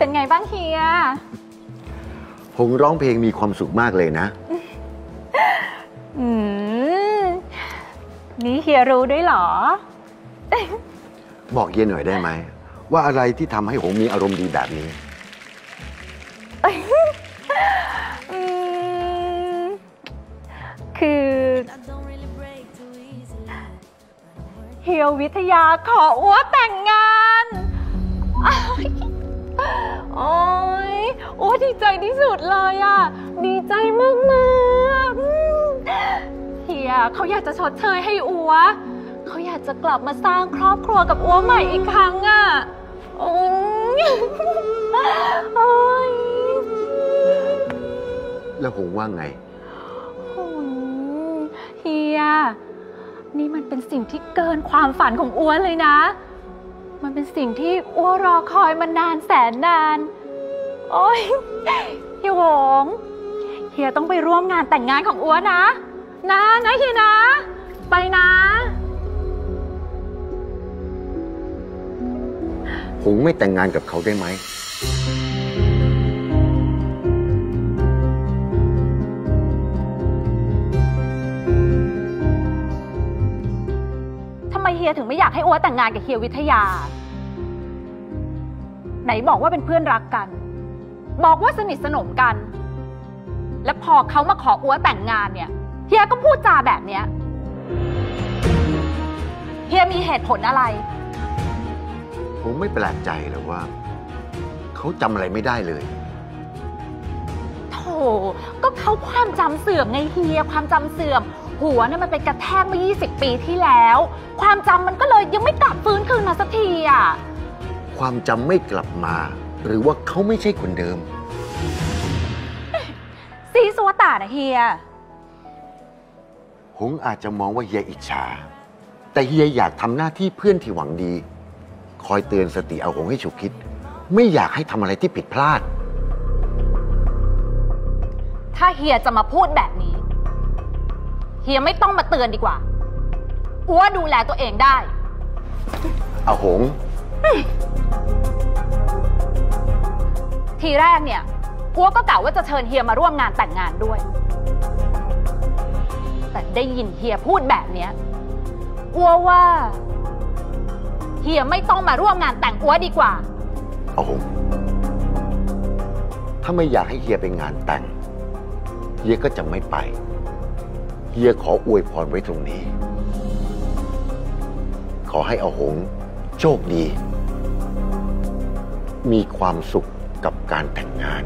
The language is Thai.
เป็นไงบ้างเฮียหงร้องเพลงมีความสุขมากเลยนะ อืม นี่เฮียรู้ด้วยเหรอ บอกเย็นหน่อยได้ไหม ว่าอะไรที่ทำให้หงมีอารมณ์ดีแบบนี้ อืม คือ เฮียวิทยาขออ้วแต่งงาน ใจที่สุดเลยอะ ดีใจมากมากๆอืมเฮียเขาอยากจะชดเชยให้อัว เขาอยากจะกลับมาสร้างครอบครัวกับอัวใหม่อีกครั้งอะโอ้ยโอ้ยแล้วหงว่าไงโอ้ยเฮีย นี่มันเป็นสิ่งที่เกินความฝันของอ้วนเลยนะ มันเป็นสิ่งที่อ้วนรอคอยมานานแสนนาน โอ้ยเฮียหวงเฮียต้องไปร่วมงานแต่งงานของอ้วนนะ นะนะเฮียนะ ไปนะหงไม่แต่งงานกับเขาได้ไหม ทำไมเฮียถึงไม่อยากให้อ้วนแต่งงานกับเฮียวิทยา ไหนบอกว่าเป็นเพื่อนรักกัน บอกว่าสนิทสนมกัน แล้วพอเขามาขออ้วนแต่งงานเนี่ยเฮียก็พูดจาแบบเนี้ยเฮียมีเหตุผลอะไรหงไม่แปลกใจหรอกว่า เขาจำอะไรไม่ได้เลยโธ่ก็เขาความจำเสื่อมไงเฮียความจำเสื่อม หัวเนี่ยมันเป็นกระแทกเมื่อ 20 ปีที่แล้ว ความจำมันก็เลยยังไม่กลับฟื้นคืนมาสักทีอะ ความจำไม่กลับมา หรือว่าเขาไม่ใช่คนเดิม ซีซัวตานะเฮีย หงอาจจะมองว่าเฮียอิจฉา แต่เฮียอยากทำหน้าที่เพื่อนที่หวังดี คอยเตือนสติเอาหงให้ฉุกคิด ไม่อยากให้ทำอะไรที่ผิดพลาด ถ้าเฮียจะมาพูดแบบนี้ เฮียไม่ต้องมาเตือนดีกว่าอัวดูแลตัวเองได้ เอาหง ทีแรกเนี่ยอัวก็กะว่าจะเชิญเฮียมาร่วมงานแต่งงานด้วย แต่ได้ยินเฮียพูดแบบเนี้ยอัวว่า เฮียไม่ต้องมาร่วมงานแต่งอัวดีกว่าเอาหงถ้าไม่อยากให้เฮียไปงานแต่ง เฮียก็จะไม่ไป เฮียขออวยพรไว้ตรงนี้ ขอให้เอาหงโชคดี มีความสุข กับการแต่งงาน